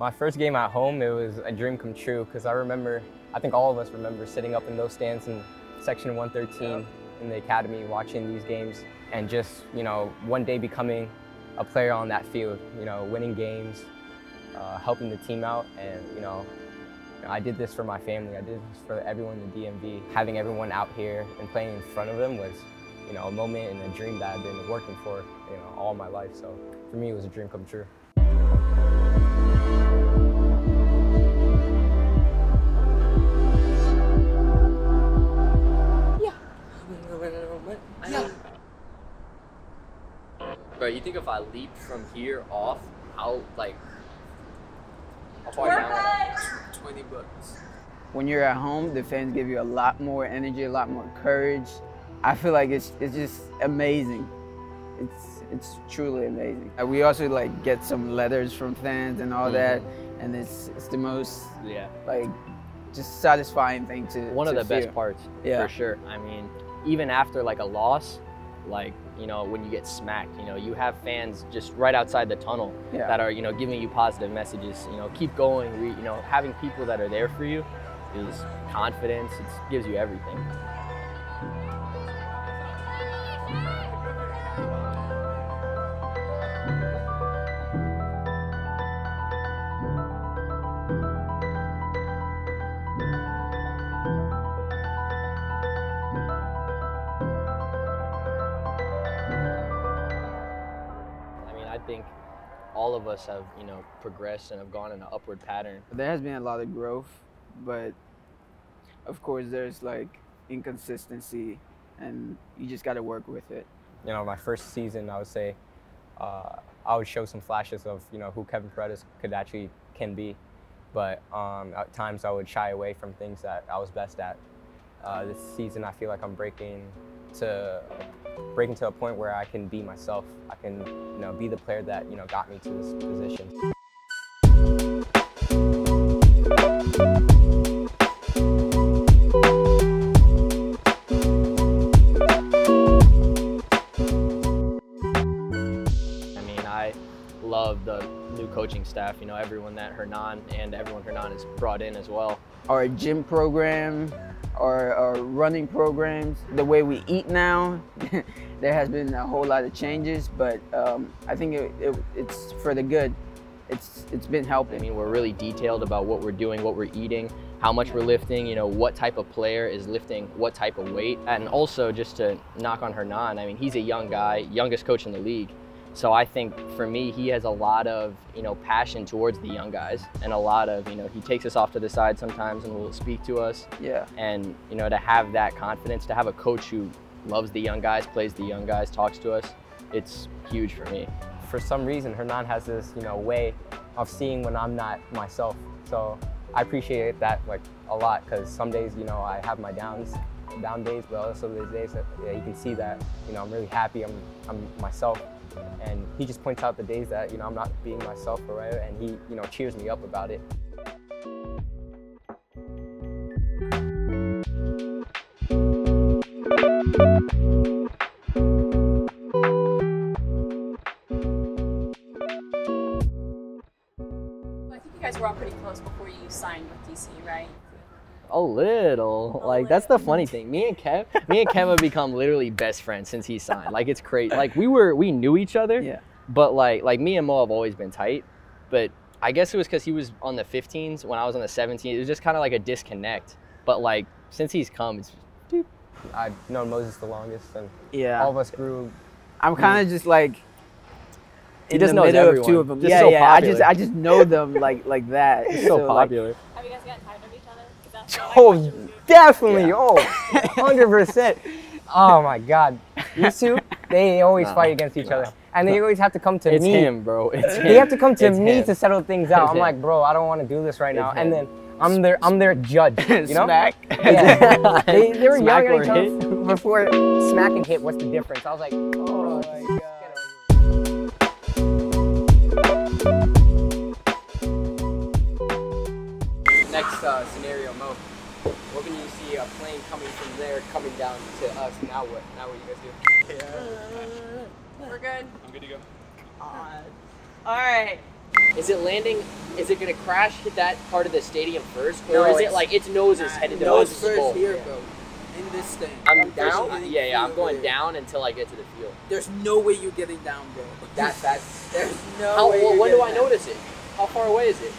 My first game at home, it was a dream come true because I remember, I think all of us remember sitting up in those stands in section 113 in the academy watching these games and just, you know, one day becoming a player on that field, you know, winning games, uh, helping the team out and, you know, I did this for my family. I did this for everyone in the DMV. Having everyone out here and playing in front of them was, you know, a moment and a dream that I've been working for, you know, all my life. So for me, it was a dream come true. Bro, you think if I leap from here off, how like how far down? Twenty bucks. when you're at home, the fans give you a lot more energy, a lot more courage. I feel like it's it's just amazing. It's it's truly amazing. Uh, We also like get some letters from fans and all that, and it's it's the most Yeah. like just satisfying thing to One of to the best parts, Yeah. for sure. I mean, even after like a loss, like you know when you get smacked, you know you have fans just right outside the tunnel Yeah. that are you know giving you positive messages. You know, keep going. You know, having people that are there for you is confidence. It gives you everything. All of us have you know progressed and have gone in an upward pattern. There has been a lot of growth, but of course there's like inconsistency, and you just got to work with it. You know, my first season, I would say, uh, I would show some flashes of, you know, who Kevin Paredes could actually can be. But um, at times I would shy away from things that I was best at. Uh, this season, I feel like I'm breaking to breaking to a point where I can be myself. I can, you know, be the player that you know got me to this position. I mean, I love the new coaching staff. You know, everyone that Hernan and everyone Hernan has brought in as well. our gym program, our, our running programs, the way we eat now, there has been a whole lot of changes, but um, I think it, it, it's for the good. It's it's been helpful. I mean, we're really detailed about what we're doing, what we're eating, how much we're lifting, you know, what type of player is lifting what type of weight. And also, just to knock on Hernan, I mean, he's a young guy, youngest coach in the league. So I think for me, he has a lot of, you know, passion towards the young guys and a lot of, you know, he takes us off to the side sometimes and will speak to us. Yeah, And, you know, to have that confidence, to have a coach who loves the young guys, plays the young guys, talks to us, it's huge for me. For some reason, Hernan has this, you know, way of seeing when I'm not myself. So I appreciate that like a lot because some days, you know, I have my downs, down days, but also there's days that yeah, you can see that, you know, I'm really happy. I'm, I'm myself. And he just points out the days that, you know, I'm not being myself or whatever, and he, you know, cheers me up about it. I think you guys were all pretty close before you signed with DC, right? A little. Like that's the funny thing. Me and Kev, me and Kev have become literally best friends since he signed. Like it's crazy. Like we were, we knew each other. yeah. But like, like me and Mo have always been tight. But I guess it was because he was on the 15s when I was on the 17s. It was just kind of like a disconnect. But like since he's come, it's I've known Moses the longest, and Yeah, all of us grew. I'm kind of mm. just like He in just the knows middle of everyone. two of them. Just yeah, so yeah. I just. I just know them like like that. He's so, like, popular. Have you guys gotten tired of Oh, definitely. Yeah. Oh, 100%. Oh my God. These two, they always Nah, fight against each other. And they always have to come to It's me. him, bro. It's him. They have to come to It's me him. to settle things out. It's I'm him. like, bro, I don't want to do this right now. It's And then I'm their I'm their judge. You know? Smack. Yeah. they, they were Smack yelling at each other before smack and hit. What's the difference? I was like, oh Next uh, scenario, Mo. What when you see a plane coming from there, coming down to us? Now what? Now what you guys do? Yeah. We're good. I'm good to go. All right. Is it landing? Is it gonna crash hit that part of the stadium first, or No, is it like its nose is headed towards Nose the first bowl? here, bro. In this thing. I'm first down. hitting Yeah, yeah. I'm going goal. down until I get to the field. There's no way you're getting down, bro. That that's. There's no How? way. Well, you're when do I down. notice it? How far away is it?